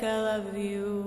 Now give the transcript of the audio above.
like I love you.